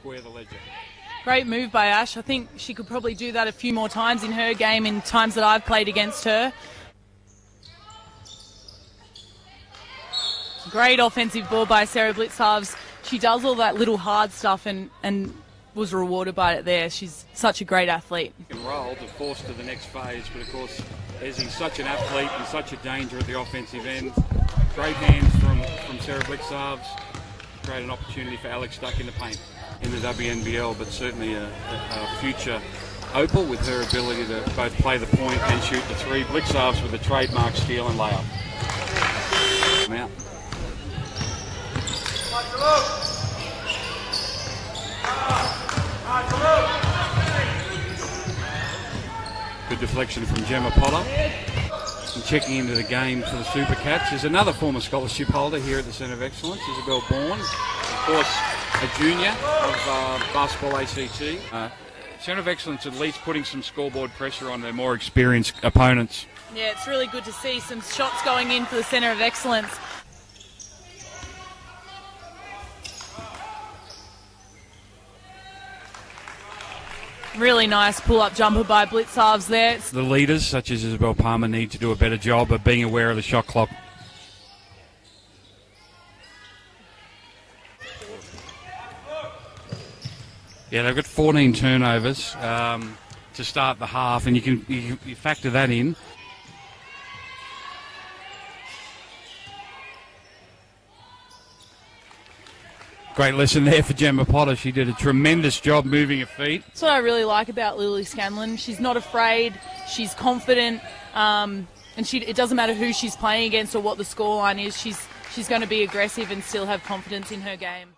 square the ledger. Great move by Ash. I think she could probably do that a few more times in her game in times that I've played against her. Great offensive ball by Sara Blicavs. She does all that little hard stuff and, and was rewarded by it there. She's such a great athlete. Can roll to force to the next phase, but of course, as he's such an athlete and such a danger at the offensive end, great hands from, from Sara Blicavs. Create an opportunity for Alex Stuck in the paint in the WNBL, but certainly a, a, future opal with her ability to both play the point and shoot the three. Blicavs with a trademark steal and layup. Come out. Good deflection from Gemma Potter. And checking into the game for the Super Cats is another former scholarship holder here at the Centre of Excellence, Isabel Bourne. Of course, a junior of uh, Basketball ACT. Uh, Centre of Excellence at least putting some scoreboard pressure on their more experienced opponents. Yeah, it's really good to see some shots going in for the Centre of Excellence. Really nice pull-up jumper by Blicavs there. The leaders, such as Isabel Palmer, need to do a better job of being aware of the shot clock. Yeah, they've got 14 turnovers um, to start the half, and you can you, you factor that in. Great lesson there for Gemma Potter. She did a tremendous job moving her feet. That's what I really like about Lily Scanlon. She's not afraid. She's confident, um, and she, it doesn't matter who she's playing against or what the scoreline is. She's she's going to be aggressive and still have confidence in her game.